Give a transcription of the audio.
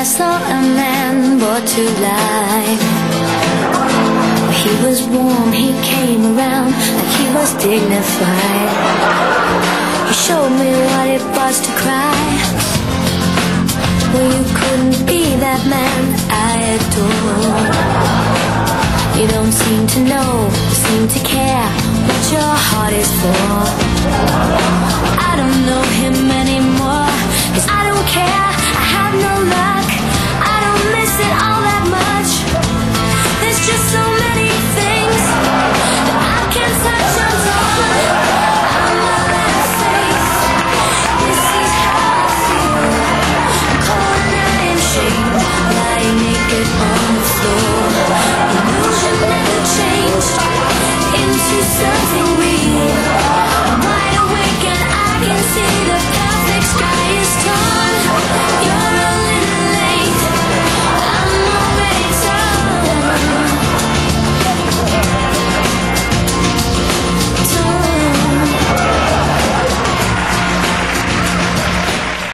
I saw a man brought to life. He was warm, he came around like he was dignified. He showed me what it was to cry. Well, you couldn't be that man I adore. You don't seem to know, seem to care what your heart is for. pocket on the floor. You never changed into something.